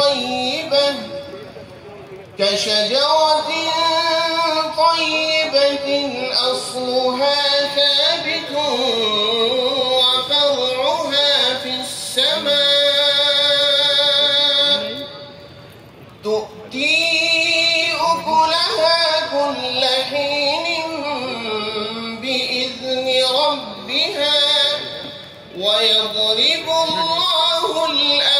طيبة كشجرة طيبة أصلها ثابت وفرعها في السماء. تؤتي أكلها كل حين بإذن ربها ويضرب الله الأمثال